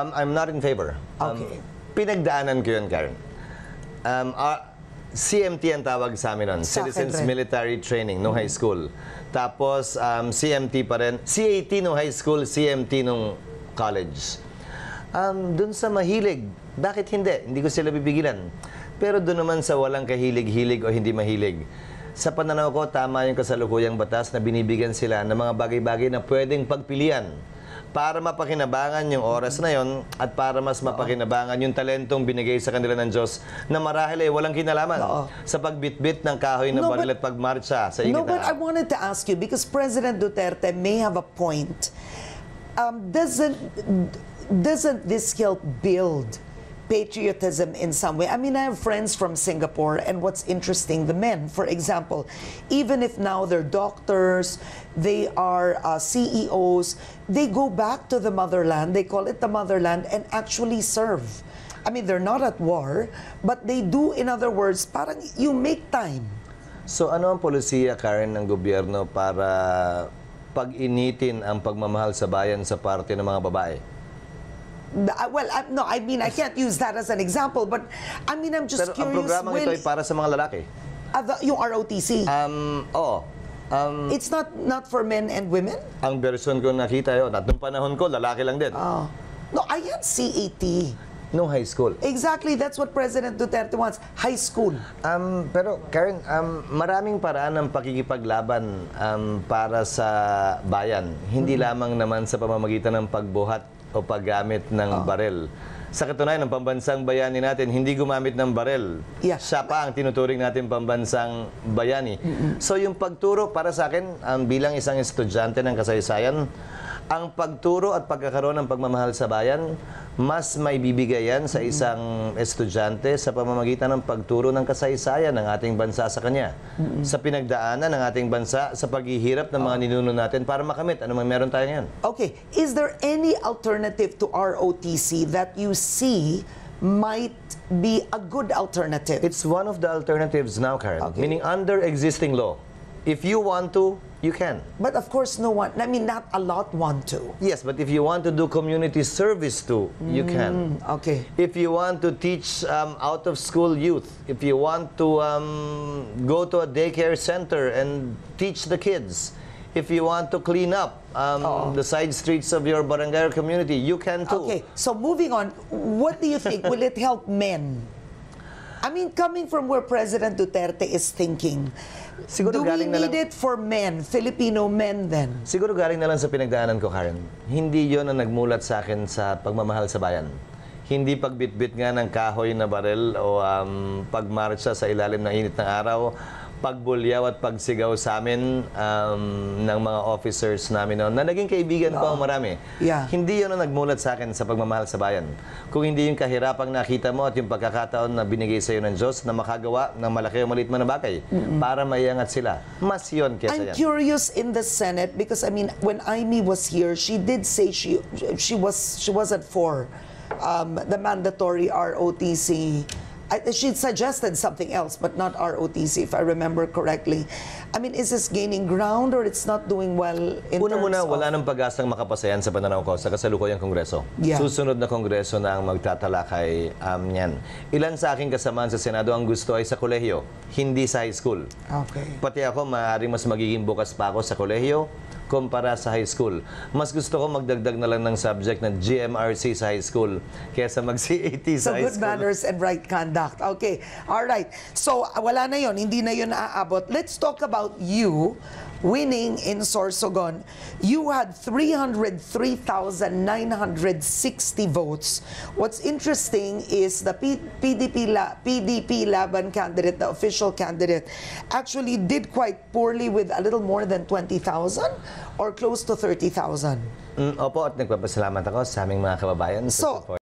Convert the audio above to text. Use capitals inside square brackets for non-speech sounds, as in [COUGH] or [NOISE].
Um, I'm not in favor. Um, Okay. Pinagdaanan ko yun, Karen. Um, ah, CMT ang tawag sa amin nun. Sa akin Citizens rin. Military Training, no high school. Tapos, um, CMT pa rin. CAT no high school, CMT nung college. Um, dun sa mahilig, bakit hindi? Hindi ko sila bibigilan. Pero doon naman sa walang kahilig-hilig o hindi mahilig, sa pananaw ko, tama yung kasalukuyang batas na binibigyan sila ng mga bagay-bagay na pwedeng pagpilian para mapakinabangan yung oras na yon at para mas mapakinabangan yung talentong binigay sa kanila ng Diyos na marahil ay walang kinalaman Oo. sa pagbitbit ng kahoy ng No, baril but- at pagmarcha sa No, but I wanted to ask you because President Duterte may have a point. Um, doesn't doesn't this help build patriotism in some way? I mean, I have friends from Singapore, and what's interesting, the men, for example, even if now they're doctors, they are uh, CEOs, they go back to the motherland. They call it the motherland and actually serve. I mean, they're not at war, but they do, in other words, parang you make time. So ano ang polisiya, Karen, ng gobyerno para pag-initin ang pagmamahal sa bayan sa parte ng mga babae? Uh, Well, I, no, I mean, I can't use that as an example, but I mean, I'm just Pero ang curious. programang ito will, ay para sa mga lalaki. uh, the- yung ROTC, Um, oo. Um, it's not not for men and women? ang version ko nakita yun, at nung panahon ko, lalaki lang din. Oh. No, I had CAT. Nung high school. Exactly, that's what President Duterte wants. High school. Um, pero Karen, um, maraming paraan ng pakikipaglaban um, para sa bayan. Hindi Mm-hmm. lamang naman sa pamamagitan ng pagbuhat o paggamit ng Ah. barel. Sa katunayan, ng pambansang bayani natin, hindi gumamit ng barel. Yeah. Siya pa ang tinuturing natin pambansang bayani. So yung pagturo para sa akin, um, bilang isang estudyante ng kasaysayan, ang pagturo at pagkakaroon ng pagmamahal sa bayan, mas may bibigay yan sa isang estudyante sa pamamagitan ng pagturo ng kasaysayan ng ating bansa sa kanya. Sa pinagdaanan ng ating bansa, sa paghihirap ng mga ninuno natin para makamit ano man meron tayo ngayon. Okay, is there any alternative to ROTC that you see might be a good alternative? It's one of the alternatives now, Karen. Okay. Meaning under existing law. If you want to, you can. but of course, no one, I mean, not a lot want to. Yes, but if you want to do community service too, you can. Okay. If you want to teach um, out of school youth, if you want to um, go to a daycare center and teach the kids, if you want to clean up um, the side streets of your barangay or community, you can too. Okay, so moving on, what do you think? Will it help men? I mean, coming from where President Duterte is thinking, Siguro do we galing na need lang- it for men, Filipino men then? Siguro galing na lang sa pinagdaanan ko, Karen. Hindi yon ang nagmulat sa akin sa pagmamahal sa bayan. Hindi pagbitbit nga ng kahoy na barel o um, pagmarcha sa ilalim ng init ng araw, pagbulyaw at pagsigaw sa amin um, ng mga officers namin noon na naging kaibigan ko ang marami. Yeah. Hindi yon ang nagmulat sa akin sa pagmamahal sa bayan. Kung hindi yung kahirapang nakita mo at yung pagkakataon na binigay sa iyo ng Diyos na makagawa ng malaki o maliit man na bagay para maiangat sila. Mas yon kesa I'm yan. curious in the Senate because I mean, when Amy was here, she did say she she was she wasn't for um, the mandatory ROTC. I, she suggested something else, but not ROTC, if I remember correctly. I mean, is this gaining ground or it's not doing well in Una terms muna, of... wala nang pag-asang makapasayan sa pananaw ko sa kasalukuyang kongreso. Yeah. Susunod na kongreso na ang magtatalakay um, niyan. Ilan sa aking kasamaan sa Senado ang gusto ay sa kolehiyo, hindi sa high school. Okay. Pati ako, maaaring mas magiging bukas pa ako sa kolehiyo kumpara sa high school. Mas gusto ko magdagdag na lang ng subject na GMRC sa high school kesa mag-CAT [LAUGHS] sa So high good school. manners and right conduct. Okay. All right. So wala na yon, hindi na yon naaabot. Let's talk about you winning in Sorsogon. You had 303,960 votes. What's interesting is the PDP la- PDP Laban candidate, the official candidate, actually did quite poorly with a little more than 20,000 or close to 30,000. Mm, opo, at nagpapasalamat ako sa aming mga kababayan So.